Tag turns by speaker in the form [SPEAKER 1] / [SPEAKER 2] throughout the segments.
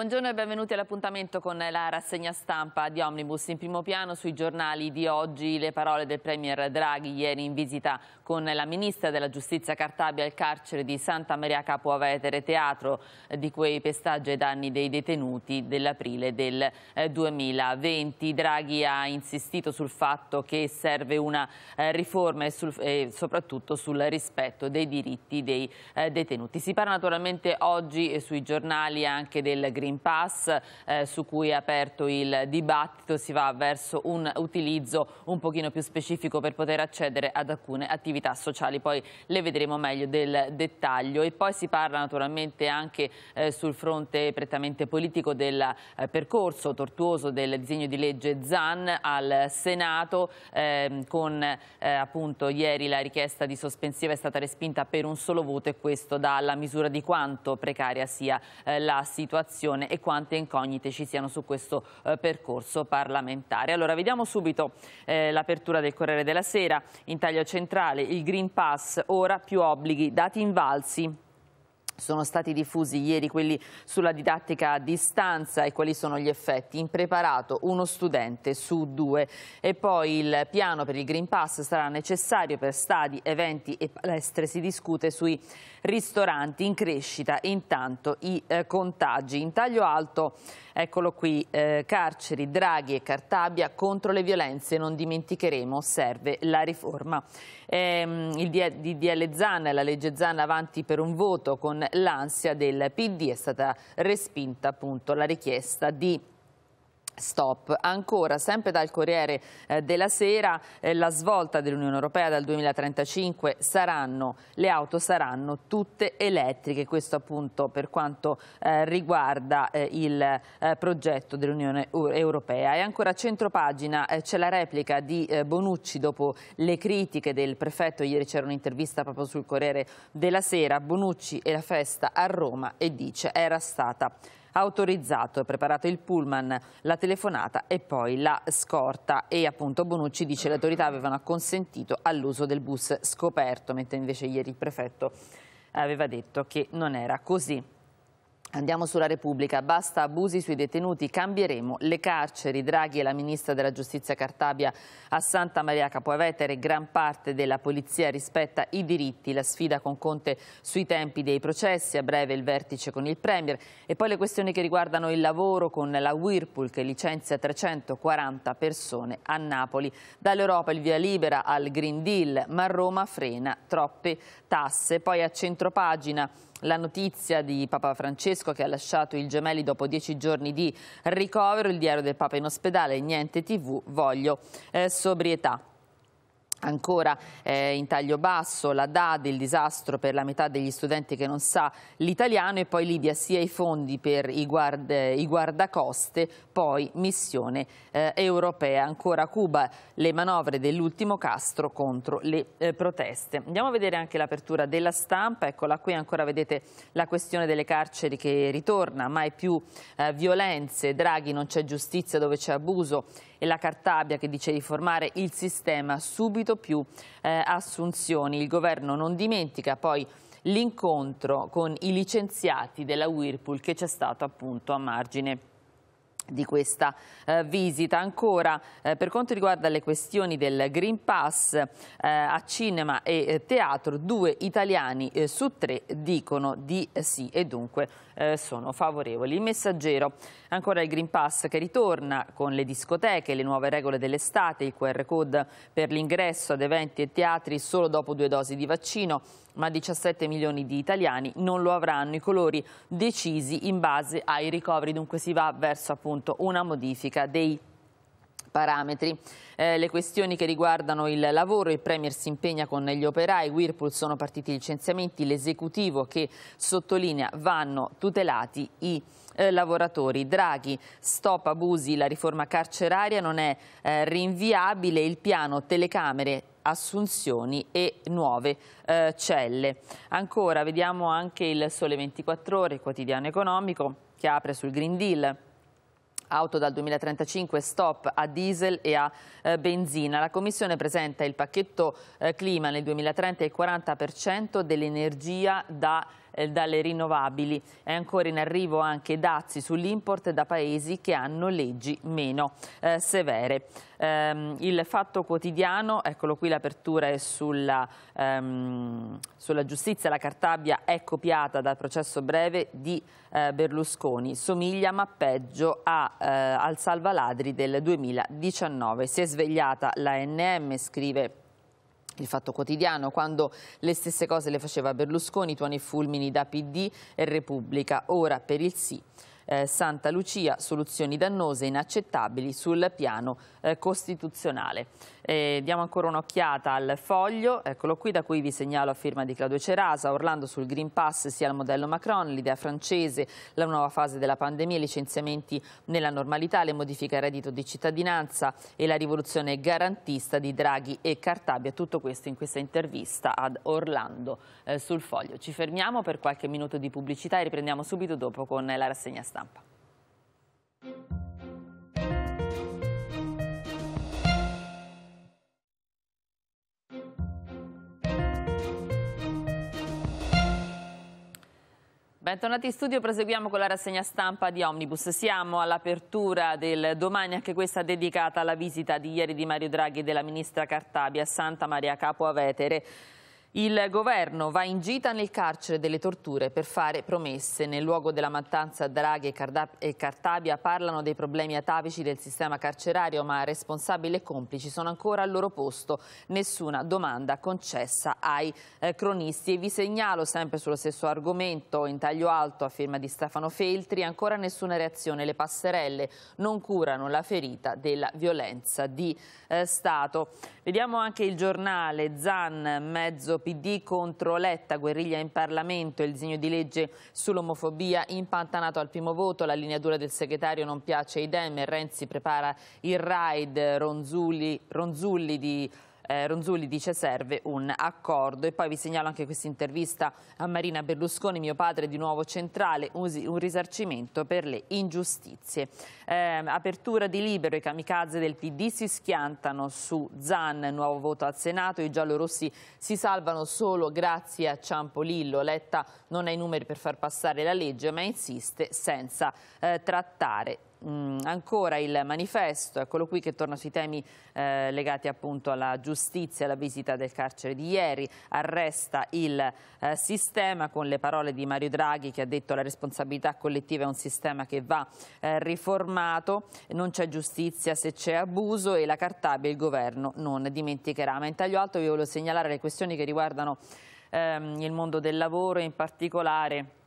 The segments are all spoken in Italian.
[SPEAKER 1] Buongiorno e benvenuti all'appuntamento con la rassegna stampa di Omnibus. In primo piano sui giornali di oggi le parole del Premier Draghi ieri in visita con la Ministra della Giustizia Cartabia al carcere di Santa Maria Capua Vetere, teatro di quei pestaggi ai danni dei detenuti dell'aprile del 2020. Eh, Draghi ha insistito sul fatto che serve una eh, riforma e, sul, e soprattutto sul rispetto dei diritti dei eh, detenuti. Si parla naturalmente oggi sui giornali anche del Green Pass eh, su cui è aperto il dibattito, si va verso un utilizzo un pochino più specifico per poter accedere ad alcune attività sociali, poi le vedremo meglio del dettaglio. E poi si parla naturalmente anche eh, sul fronte prettamente politico del eh, percorso tortuoso del disegno di legge ZAN al Senato. Ehm, con eh, appunto ieri la richiesta di sospensiva è stata respinta per un solo voto e questo dà la misura di quanto precaria sia eh, la situazione situazione e quante incognite ci siano su questo eh, percorso parlamentare. Allora, vediamo subito eh, l'apertura del Corriere della Sera. In taglio centrale il Green Pass, ora più obblighi, dati invalsi sono stati diffusi ieri quelli sulla didattica a distanza e quali sono gli effetti. Impreparato uno studente su due e poi il piano per il Green Pass sarà necessario per stadi, eventi e palestre. Si discute sui ristoranti in crescita intanto i eh, contagi. In taglio alto, eccolo qui, eh, carceri, Draghi e Cartabia contro le violenze, non dimenticheremo, serve la riforma. Ehm, il DDL Zan, la legge Zan avanti per un voto con l'ansia del PD è stata respinta appunto la richiesta di Stop. Ancora, sempre dal Corriere eh, della Sera, eh, la svolta dell'Unione Europea dal 2035 saranno, le auto saranno tutte elettriche, questo appunto per quanto eh, riguarda il progetto dell'Unione Europea. E ancora a centropagina c'è la replica di Bonucci dopo le critiche del prefetto, ieri c'era un'intervista proprio sul Corriere della Sera, Bonucci e la festa a Roma e dice era stata autorizzato, preparato il pullman, la telefonata e poi la scorta e appunto Bonucci dice che le autorità avevano consentito all'uso del bus scoperto, mentre invece ieri il prefetto aveva detto che non era così. Andiamo sulla Repubblica, basta abusi sui detenuti, cambieremo le carceri. Draghi e la Ministra della Giustizia Cartabia a Santa Maria Capovetere, gran parte della polizia rispetta i diritti, la sfida con Conte sui tempi dei processi, a breve il vertice con il Premier e poi le questioni che riguardano il lavoro con la Whirlpool che licenzia 340 persone a Napoli. Dall'Europa il via libera al Green Deal, ma Roma frena troppe tasse. Poi a centropagina la notizia di Papa Francesco che ha lasciato i gemelli dopo dieci giorni di ricovero, il diario del Papa in ospedale, niente tv, voglio eh, sobrietà. Ancora eh, in taglio basso la DAD, il disastro per la metà degli studenti che non sa l'italiano e poi Libia sia i fondi per i, guard i guardacoste, poi missione eh, europea. Ancora Cuba, le manovre dell'ultimo Castro contro le eh, proteste. Andiamo a vedere anche l'apertura della stampa, eccola qui ancora vedete la questione delle carceri che ritorna, mai più eh, violenze, Draghi non c'è giustizia dove c'è abuso e la Cartabia che dice di formare il sistema subito più eh, assunzioni. Il governo non dimentica poi l'incontro con i licenziati della Whirlpool che c'è stato appunto a margine di questa eh, visita. Ancora eh, per quanto riguarda le questioni del Green Pass eh, a cinema e eh, teatro, due italiani eh, su tre dicono di sì e dunque eh, sono favorevoli. Il messaggero, ancora il Green Pass che ritorna con le discoteche, le nuove regole dell'estate, il QR code per l'ingresso ad eventi e teatri solo dopo due dosi di vaccino, ma 17 milioni di italiani non lo avranno, i colori decisi in base ai ricoveri, dunque si va verso appunto una modifica dei parametri. Eh, le questioni che riguardano il lavoro, il Premier si impegna con gli operai, Whirlpool sono partiti i licenziamenti, l'esecutivo che sottolinea vanno tutelati i eh, lavoratori. Draghi, stop abusi, la riforma carceraria non è eh, rinviabile, il piano telecamere assunzioni e nuove eh, celle. Ancora vediamo anche il Sole 24 Ore, quotidiano economico, che apre sul Green Deal auto dal 2035 stop a diesel e a eh, benzina. La Commissione presenta il pacchetto eh, clima nel 2030 il 40% dell'energia da dalle rinnovabili. È ancora in arrivo anche dazi sull'import da paesi che hanno leggi meno eh, severe. Um, il Fatto Quotidiano, eccolo qui l'apertura è sulla, um, sulla, giustizia, la Cartabia è copiata dal processo breve di uh, Berlusconi, somiglia ma peggio a, uh, al salvaladri del 2019. Si è svegliata la NM, scrive il Fatto Quotidiano, quando le stesse cose le faceva Berlusconi, tuoni fulmini da PD e Repubblica, ora per il sì eh, Santa Lucia, soluzioni dannose e inaccettabili sul piano eh, costituzionale. Eh, diamo ancora un'occhiata al foglio, eccolo qui da cui vi segnalo a firma di Claudio Cerasa, Orlando sul Green Pass sia il modello Macron, l'idea francese, la nuova fase della pandemia, i licenziamenti nella normalità, le modifiche al reddito di cittadinanza e la rivoluzione garantista di Draghi e Cartabia, tutto questo in questa intervista ad Orlando eh, sul foglio. Ci fermiamo per qualche minuto di pubblicità e riprendiamo subito dopo con la rassegna stampa. Bentornati in studio, proseguiamo con la rassegna stampa di Omnibus. Siamo all'apertura del domani, anche questa dedicata alla visita di ieri di Mario Draghi e della ministra Cartabia a Santa Maria Capo Avetere. Il governo va in gita nel carcere delle torture per fare promesse. Nel luogo della mattanza Draghi e Cartabia parlano dei problemi atavici del sistema carcerario, ma responsabili e complici sono ancora al loro posto. Nessuna domanda concessa ai eh, cronisti. E vi segnalo sempre sullo stesso argomento, in taglio alto a firma di Stefano Feltri, ancora nessuna reazione. Le passerelle non curano la ferita della violenza di eh, Stato. Vediamo anche il giornale Zan, mezzo PD contro Letta, guerriglia in Parlamento, il disegno di legge sull'omofobia impantanato al primo voto, la linea dura del segretario non piace ai Dem, Renzi prepara il raid, Ronzulli, Ronzulli di eh, Ronzulli dice serve un accordo e poi vi segnalo anche questa intervista a Marina Berlusconi, mio padre di nuovo centrale, usi un risarcimento per le ingiustizie. Eh, apertura di libero, i kamikaze del PD si schiantano su Zan, nuovo voto al Senato, i giallorossi si salvano solo grazie a Ciampolillo, Letta non ha i numeri per far passare la legge ma insiste senza eh, trattare Mm, ancora il manifesto, eccolo qui che torna sui temi eh, legati appunto alla giustizia, alla visita del carcere di ieri, arresta il eh, sistema con le parole di Mario Draghi che ha detto la responsabilità collettiva è un sistema che va eh, riformato, non c'è giustizia se c'è abuso e la Cartabia il governo non dimenticherà. Ma in taglio alto vi voglio segnalare le questioni che riguardano ehm, il mondo del lavoro, in particolare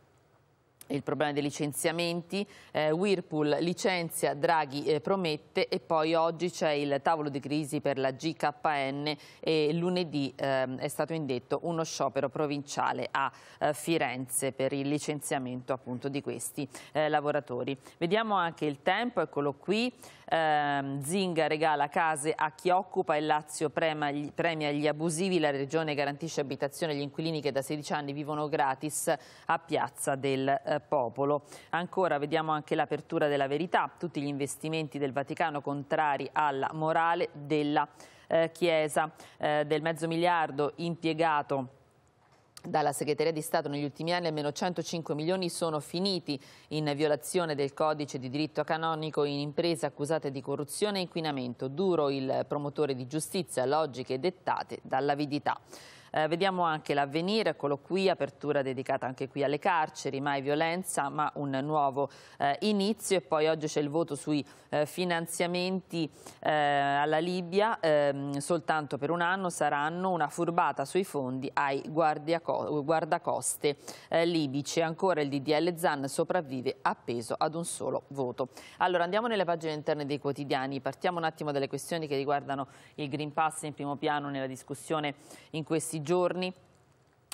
[SPEAKER 1] il problema dei licenziamenti, eh, Whirlpool licenzia, Draghi eh, promette e poi oggi c'è il tavolo di crisi per la GKN e lunedì eh, è stato indetto uno sciopero provinciale a eh, Firenze per il licenziamento appunto di questi eh, lavoratori. Vediamo anche il tempo, eccolo qui, ehm, Zinga regala case a chi occupa, il Lazio premia gli abusivi, la Regione garantisce abitazione agli inquilini che da 16 anni vivono gratis a Piazza del eh, Popolo. Ancora vediamo anche l'apertura della verità, tutti gli investimenti del Vaticano contrari alla morale della eh, Chiesa, eh, del mezzo miliardo impiegato dalla segreteria di Stato negli ultimi anni almeno 105 milioni sono finiti in violazione del codice di diritto canonico in imprese accusate di corruzione e inquinamento. Duro il promotore di giustizia, logiche dettate dall'avidità. Eh, vediamo anche l'avvenire, eccolo qui, apertura dedicata anche qui alle carceri, mai violenza ma un nuovo eh, inizio e poi oggi c'è il voto sui eh, finanziamenti eh, alla Libia, ehm, soltanto per un anno saranno una furbata sui fondi ai guardacoste eh, libici. Ancora il DDL Zan sopravvive appeso ad un solo voto. Allora andiamo nelle pagine interne dei quotidiani, partiamo un attimo dalle questioni che riguardano il Green Pass in primo piano nella discussione in questi giorni giorni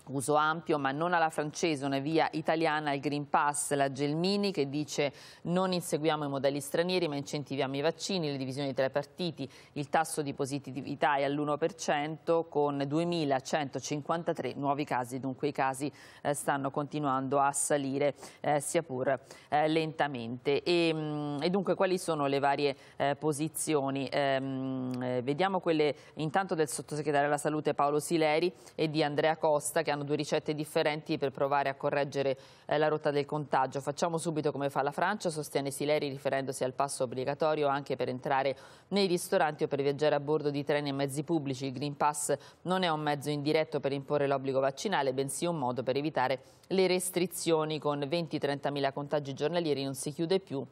[SPEAKER 1] uso ampio ma non alla francese, una via italiana al Green Pass, la Gelmini che dice non inseguiamo i modelli stranieri ma incentiviamo i vaccini, le divisioni tra i partiti, il tasso di positività è all'1% con 2.153 nuovi casi, dunque i casi eh, stanno continuando a salire eh, sia pur eh, lentamente. E, mh, mm, e, dunque quali sono le varie eh, posizioni? Ehm, eh, vediamo quelle intanto del sottosegretario alla salute Paolo Sileri e di Andrea Costa che hanno piano due ricette differenti per provare a correggere eh, la rotta del contagio. Facciamo subito come fa la Francia, sostiene Sileri riferendosi al passo obbligatorio anche per entrare nei ristoranti o per viaggiare a bordo di treni e mezzi pubblici. Il Green Pass non è un mezzo indiretto per imporre l'obbligo vaccinale, bensì un modo per evitare le restrizioni. Con 20-30 mila contagi giornalieri non si chiude più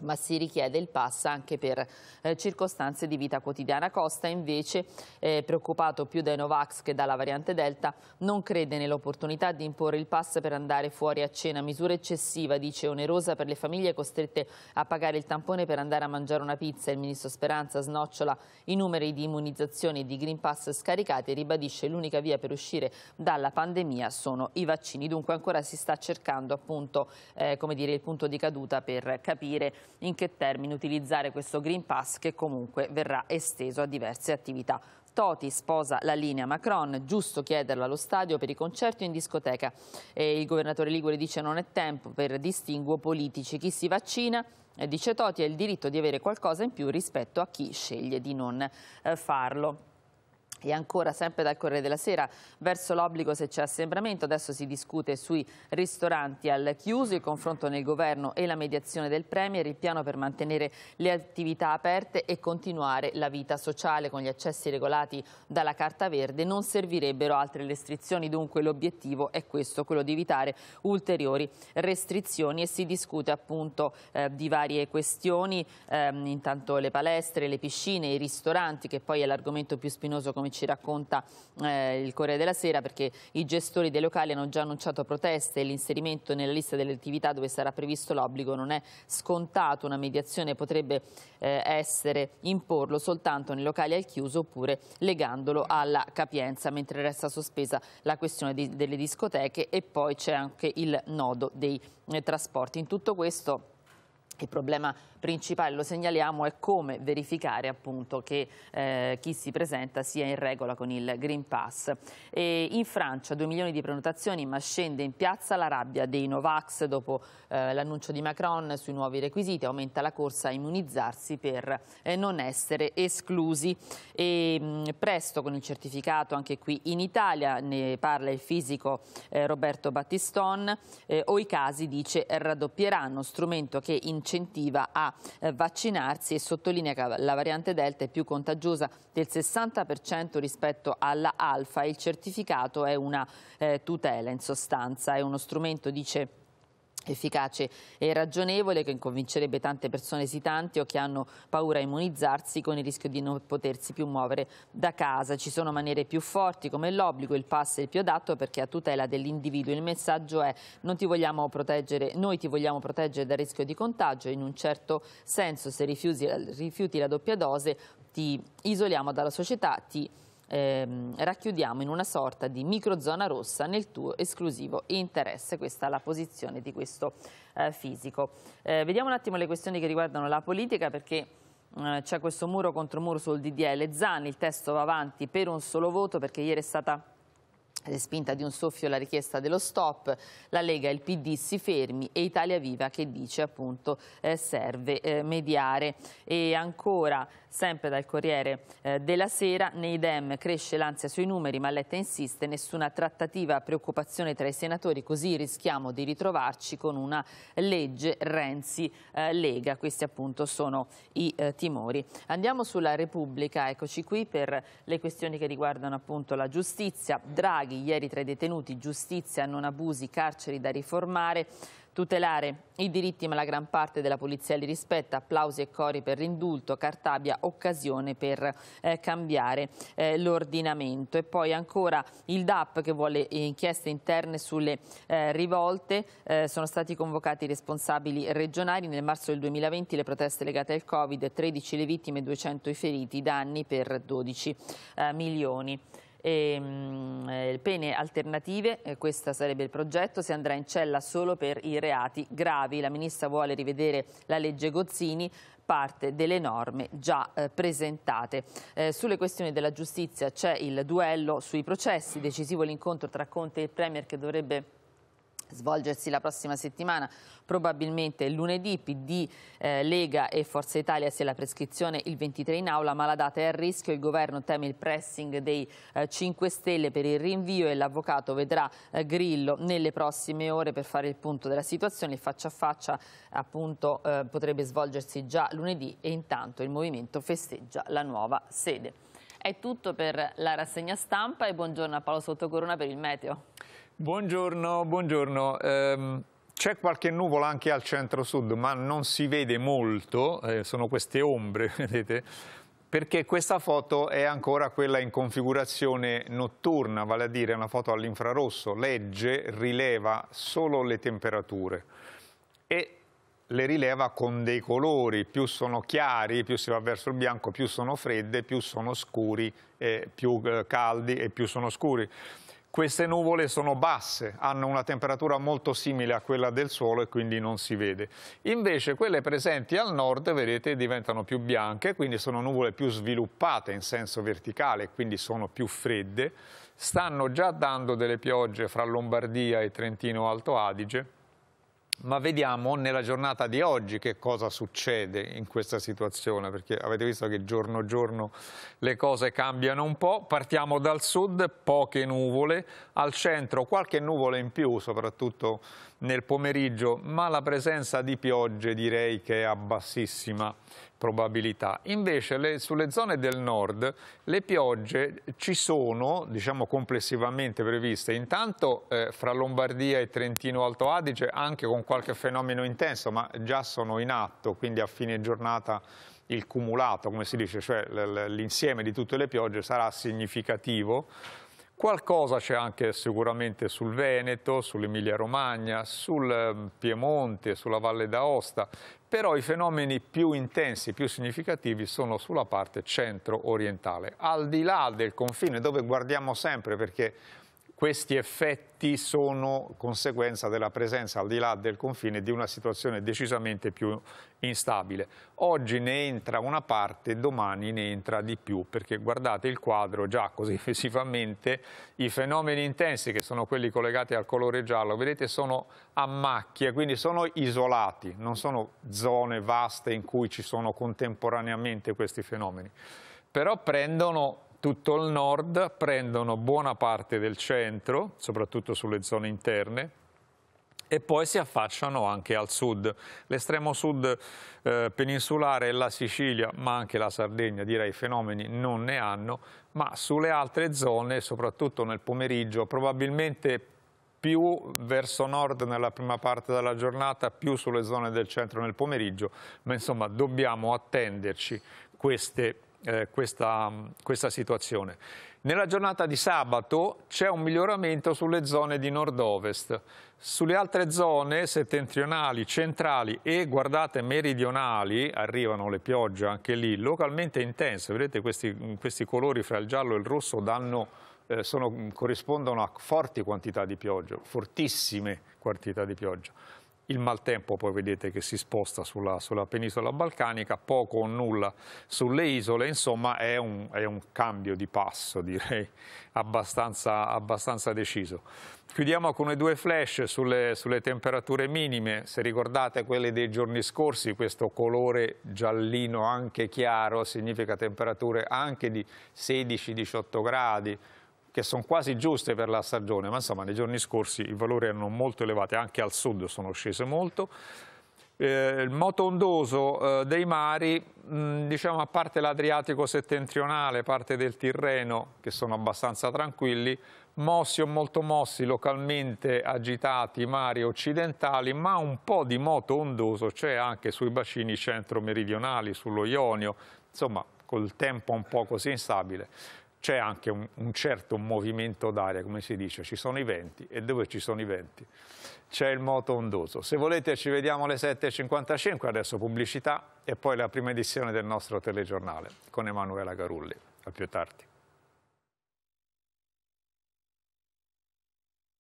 [SPEAKER 1] ma si richiede il pass anche per eh, circostanze di vita quotidiana. Costa invece, eh, preoccupato più dai Novax che dalla variante Delta, non crede nell'opportunità di imporre il pass per andare fuori a cena, misura eccessiva, dice onerosa per le famiglie costrette a pagare il tampone per andare a mangiare una pizza. Il ministro Speranza snocciola i numeri di immunizzazioni e di Green Pass scaricati e ribadisce l'unica via per uscire dalla pandemia sono i vaccini. Dunque ancora si sta cercando appunto eh, come dire, il punto di caduta per capire in che termini utilizzare questo Green Pass che comunque verrà esteso a diverse attività. Toti sposa la linea Macron, giusto chiederlo allo stadio per i concerti o in discoteca. E il governatore Ligure dice non è tempo per distinguo politici. Chi si vaccina dice Toti ha il diritto di avere qualcosa in più rispetto a chi sceglie di non eh, farlo. E ancora sempre dal Corriere della Sera verso l'obbligo se c'è assembramento, adesso si discute sui ristoranti al chiuso, il confronto nel governo e la mediazione del Premier, il piano per mantenere le attività aperte e continuare la vita sociale con gli accessi regolati dalla Carta Verde. Non servirebbero altre restrizioni, dunque l'obiettivo è questo, quello di evitare ulteriori restrizioni e si discute appunto eh, di varie questioni, eh, intanto le palestre, le piscine, i ristoranti che poi è l'argomento più spinoso come ci racconta eh, il Corriere della Sera, perché i gestori dei locali hanno già annunciato proteste e l'inserimento nella lista delle attività dove sarà previsto l'obbligo non è scontato, una mediazione potrebbe eh, essere imporlo soltanto nei locali al chiuso oppure legandolo alla capienza, mentre resta sospesa la questione di, delle discoteche e poi c'è anche il nodo dei eh, trasporti. In tutto questo il problema principale, lo segnaliamo, è come verificare appunto che eh, chi si presenta sia in regola con il Green Pass. E in Francia 2 milioni di prenotazioni ma scende in piazza la rabbia dei Novax dopo eh, l'annuncio di Macron sui nuovi requisiti, aumenta la corsa a immunizzarsi per eh, non essere esclusi. E, mh, presto con il certificato anche qui in Italia, ne parla il fisico eh, Roberto Battiston, eh, o i casi dice raddoppieranno, strumento che incentiva a eh, vaccinarsi e sottolinea che la variante Delta è più contagiosa del 60% rispetto alla Alfa. Il certificato è una eh, tutela in sostanza, è uno strumento, dice efficace e ragionevole che convincerebbe tante persone esitanti o che hanno paura a immunizzarsi con il rischio di non potersi più muovere da casa. Ci sono maniere più forti come l'obbligo, il pass è il più adatto perché a tutela dell'individuo. Il messaggio è non ti vogliamo proteggere, noi ti vogliamo proteggere dal rischio di contagio in un certo senso se rifiuti, rifiuti la doppia dose ti isoliamo dalla società, ti ehm, racchiudiamo in una sorta di microzona rossa nel tuo esclusivo interesse. Questa è la posizione di questo eh, fisico. Eh, vediamo un attimo le questioni che riguardano la politica perché eh, c'è questo muro contro muro sul DDL Zani, il testo va avanti per un solo voto perché ieri è stata spinta di un soffio la richiesta dello stop, la Lega e il PD si fermi e Italia Viva che dice appunto eh, serve eh, mediare. E ancora sempre dal Corriere eh, della Sera nei Dem cresce l'ansia sui numeri ma Letta insiste nessuna trattativa preoccupazione tra i senatori così rischiamo di ritrovarci con una legge Renzi-Lega questi appunto sono i eh, timori. Andiamo sulla Repubblica eccoci qui per le questioni che riguardano appunto la giustizia. Draghi Draghi, ieri tra i detenuti, giustizia, non abusi, carceri da riformare, tutelare i diritti ma la gran parte della polizia li rispetta, applausi e cori per l'indulto, Cartabia occasione per eh, cambiare eh, l'ordinamento. E poi ancora il DAP che vuole inchieste interne sulle eh, rivolte, eh, sono stati convocati i responsabili regionali, nel marzo del 2020 le proteste legate al Covid, 13 le vittime, 200 i feriti, danni per 12 eh, milioni e, mh, eh, pene alternative, eh, questo sarebbe il progetto, si andrà in cella solo per i reati gravi. La Ministra vuole rivedere la legge Gozzini, parte delle norme già eh, presentate. Eh, sulle questioni della giustizia c'è il duello sui processi, decisivo l'incontro tra Conte e il Premier che dovrebbe svolgersi la prossima settimana, probabilmente lunedì, PD, eh, Lega e Forza Italia sia la prescrizione il 23 in aula, ma la data è a rischio, il governo teme il pressing dei eh, 5 Stelle per il rinvio e l'avvocato vedrà eh, Grillo nelle prossime ore per fare il punto della situazione, il faccia a faccia appunto eh, potrebbe svolgersi già lunedì e intanto il movimento festeggia la nuova sede. È tutto per la rassegna stampa e buongiorno a Paolo Sottocorona per il meteo.
[SPEAKER 2] Buongiorno, buongiorno. Um... C'è qualche nuvola anche al centro-sud, ma non si vede molto, eh, sono queste ombre, vedete? Perché questa foto è ancora quella in configurazione notturna, vale a dire una foto all'infrarosso, legge, rileva solo le temperature e le rileva con dei colori, più sono chiari, più si va verso il bianco, più sono fredde, più sono scuri, eh, più eh, caldi e più sono scuri. Queste nuvole sono basse, hanno una temperatura molto simile a quella del suolo e quindi non si vede. Invece quelle presenti al nord, vedete, diventano più bianche, quindi sono nuvole più sviluppate in senso verticale, quindi sono più fredde. Stanno già dando delle piogge fra Lombardia e Trentino Alto Adige, ma vediamo nella giornata di oggi che cosa succede in questa situazione, perché avete visto che giorno giorno le cose cambiano un po'. Partiamo dal sud, poche nuvole, al centro qualche nuvola in più, soprattutto nel pomeriggio, ma la presenza di piogge direi che è a bassissima probabilità. Invece le, sulle zone del nord le piogge ci sono, diciamo complessivamente previste, intanto eh, fra Lombardia e Trentino Alto Adige anche con qualche fenomeno intenso, ma già sono in atto, quindi a fine giornata il cumulato, come si dice, cioè l'insieme di tutte le piogge sarà significativo Qualcosa c'è anche sicuramente sul Veneto, sull'Emilia Romagna, sul ehm, Piemonte, sulla Valle d'Aosta, però i fenomeni più intensi, più significativi sono sulla parte centro-orientale, al di là del confine dove guardiamo sempre perché questi effetti sono conseguenza della presenza al di là del confine di una situazione decisamente più instabile. Oggi ne entra una parte, domani ne entra di più, perché guardate il quadro già così visivamente, i fenomeni intensi che sono quelli collegati al colore giallo, vedete sono a macchie, quindi sono isolati, non sono zone vaste in cui ci sono contemporaneamente questi fenomeni, però prendono tutto il nord, prendono buona parte del centro, soprattutto sulle zone interne, e poi si affacciano anche al sud. L'estremo sud eh, peninsulare e la Sicilia, ma anche la Sardegna, direi fenomeni non ne hanno, ma sulle altre zone, soprattutto nel pomeriggio, probabilmente più verso nord nella prima parte della giornata, più sulle zone del centro nel pomeriggio, ma insomma dobbiamo attenderci queste eh, questa, questa situazione. Nella giornata di sabato c'è un miglioramento sulle zone di nord-ovest. Sulle altre zone settentrionali, centrali e, guardate, meridionali, arrivano le piogge anche lì, localmente intense. Vedete questi, questi colori fra il giallo e il rosso danno, eh, sono, corrispondono a forti quantità di pioggia, fortissime quantità di pioggia il maltempo poi vedete che si sposta sulla, sulla, penisola balcanica, poco o nulla sulle isole, insomma è un, è un cambio di passo direi abbastanza, abbastanza, deciso. Chiudiamo con i due flash sulle, sulle, temperature minime, se ricordate quelle dei giorni scorsi, questo colore giallino anche chiaro significa temperature anche di 16-18 gradi, che sono quasi giuste per la stagione, ma insomma nei giorni scorsi i valori erano molto elevati, anche al sud sono scese molto. Eh, il moto ondoso eh, dei mari, mh, diciamo a parte l'Adriatico settentrionale, parte del Tirreno, che sono abbastanza tranquilli, mossi o molto mossi, localmente agitati mari occidentali, ma un po' di moto ondoso c'è anche sui bacini centro-meridionali, sullo Ionio, insomma col tempo un po' così instabile c'è anche un, un, certo movimento d'aria, come si dice, ci sono i venti e dove ci sono i venti c'è il moto ondoso. Se volete ci vediamo alle 7.55, adesso pubblicità e poi la prima edizione del nostro telegiornale con Emanuela Garulli. A più tardi.